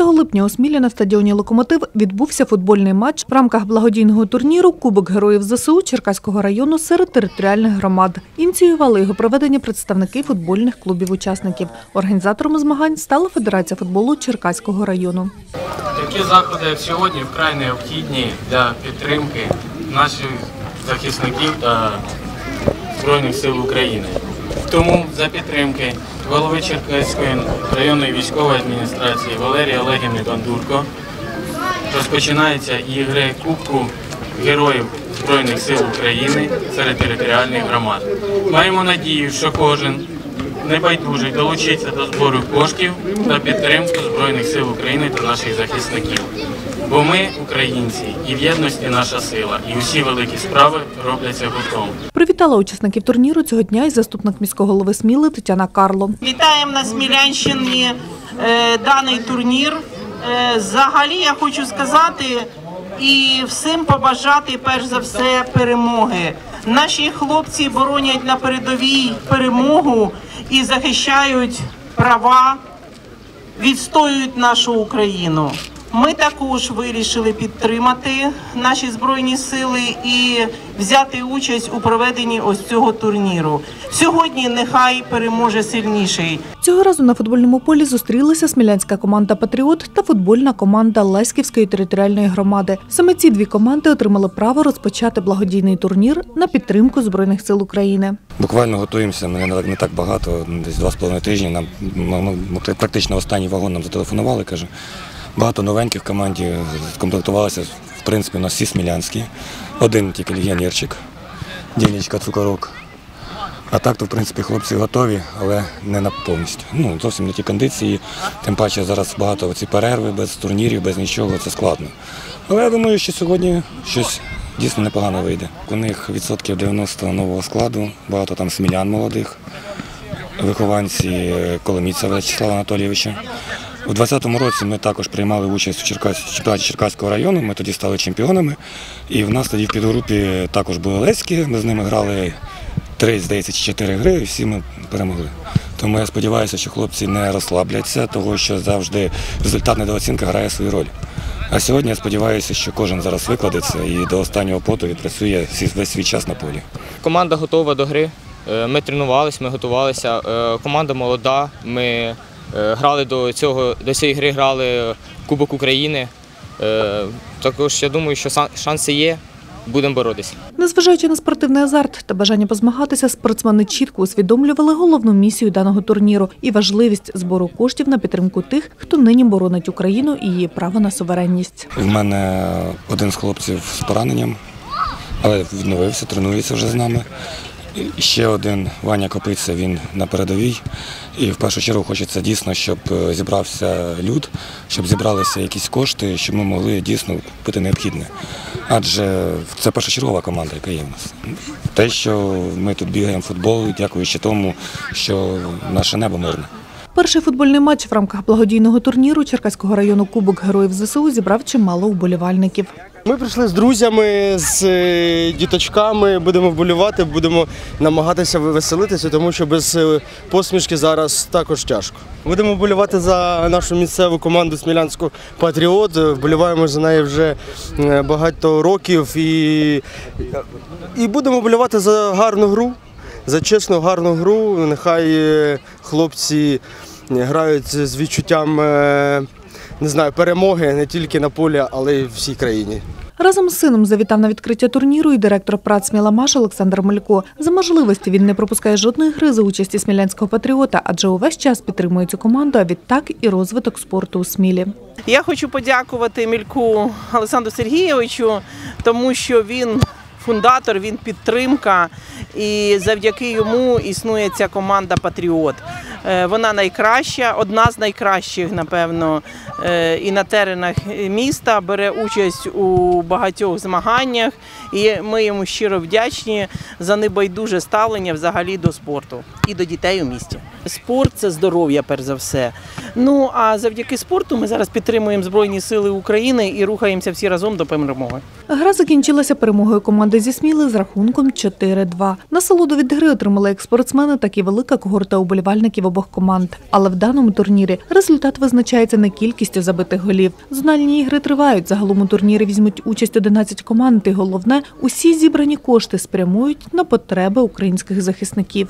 20 липня у Смілі на стадіоні Локомотив відбувся футбольний матч в рамках благодійного турніру Кубок героїв ЗСУ Черкаського району серед територіальних громад. Ініціювали його проведення представники футбольних клубів-учасників. Організатором змагань стала Федерація футболу Черкаського району. Такі заходи, сьогодні, вкрай необхідні для підтримки наших захисників та Збройних сил України. Тому за підтримки голови Черкаської районної військової адміністрації Валерії Олегівни Бандурко розпочинаються ігри Кубку Героїв Збройних сил України серед територіальних громад. Маємо надію, що кожен небайдужий долучиться до збору коштів на підтримку Збройних сил України та наших захисників. Бо ми, українці, і в єдності наша сила, і усі великі справи робляться гуртом. Привітала учасників турніру цього дня і заступник міського голови Сміли Тетяна Карло. Вітаємо на Смілянщині е, даний турнір. Е, Взагалі я хочу сказати і всім побажати перш за все перемоги. Наші хлопці боронять на передовій перемогу і захищають права, відстоюють нашу Україну. Ми також вирішили підтримати наші збройні сили і взяти участь у проведенні ось цього турніру. Сьогодні нехай переможе сильніший. Цього разу на футбольному полі зустрілися смілянська команда Патріот та футбольна команда Леськівської територіальної громади. Саме ці дві команди отримали право розпочати благодійний турнір на підтримку збройних сил України. Буквально готуємося, мене не так- не так багато, десь два з половиною тижні. Нам ну, практично останній вагон нам зателефонували, каже. Багато новеньких в команді скомплектувалися, в принципі, у нас всі смілянські. Один тільки легіонерчик, Дінічка, Цукорок. А так, то, в принципі, хлопці готові, але не на повністю. Ну, зовсім не ті кондиції. Тим паче зараз багато ці перерви, без турнірів, без нічого, це складно. Але я думаю, що сьогодні щось дійсно непогано вийде. У них відсотків 90 нового складу, багато там смілян молодих, вихованці е, Коломійця Вячеслава Анатолійовича. У 2020 році ми також приймали участь у Черкас- чемпіонаті Черкаського району, ми тоді стали чемпіонами. І в нас тоді в підгрупі також були Леські, ми з ними грали три, здається, чи чотири гри, і всі ми перемогли. Тому я сподіваюся, що хлопці не розслабляться, тому що завжди результат недооцінка грає свою роль. А сьогодні я сподіваюся, що кожен зараз викладеться і до останнього поту відпрацює весь свій час на полі. Команда готова до гри. Е, Ми тренувалися, ми готувалися. Е, Команда молода. Ми е, грали до цього, до цієї гри грали Кубок України. Також я думаю, що шанси є. Будемо боротися. Незважаючи на спортивний азарт та бажання позмагатися, спортсмени чітко усвідомлювали головну місію даного турніру і важливість збору коштів на підтримку тих, хто нині боронить Україну і її право на суверенність. В мене один з хлопців з пораненням, але відновився, тренується вже з нами. Ще один Ваня Копиця, він на передовій. І в першу чергу хочеться дійсно, щоб е, зібрався люд, щоб зібралися якісь кошти, щоб ми могли дійсно купити необхідне. Адже це першочергова команда, яка є в нас. Те, що ми тут бігаємо в футбол, дякуючи тому, що наше небо мирне. Перший футбольний матч в рамках благодійного турніру Черкаського району Кубок Героїв ЗСУ зібрав чимало вболівальників. Ми прийшли з друзями, з е, діточками, будемо вболівати, будемо намагатися веселитися, тому що без е, посмішки зараз також тяжко. Будемо вболівати за нашу місцеву команду Смілянську Патріот. Вболіваємо за неї вже е, багато років і, і будемо вболівати за гарну гру, за чесну гарну гру. Нехай е, хлопці грають з відчуттям. е, Не знаю, перемоги не тільки на полі, але й в всій країні. Разом з сином завітав на відкриття турніру і директор ПРАТ «Сміламаш» Олександр Малько. За можливості він не пропускає жодної гри за участі смілянського патріота, адже увесь час підтримує цю команду, а відтак і розвиток спорту у Смілі. Я хочу подякувати Мільку Олександру Сергійовичу, тому що він фундатор, він підтримка, і завдяки йому існує ця команда Патріот. Е, Вона найкраща, одна з найкращих, напевно, е, і на теренах міста бере участь у багатьох змаганнях. І ми йому щиро вдячні за небайдуже ставлення взагалі до спорту і до дітей у місті. Спорт це здоров'я, перш за все. Ну а завдяки спорту ми зараз підтримуємо Збройні Сили України і рухаємося всі разом до перемоги. Гра закінчилася перемогою команди зі Сміли з рахунком 4-2. Насолоду від гри отримали як спортсмени, так і велика когорта уболівальників обох команд. Але в даному турнірі результат визначається не кількістю забитих голів. Зональні ігри тривають. Загалом у турнірі візьмуть участь 11 команд. і Головне, усі зібрані кошти спрямують на потреби українських захисників.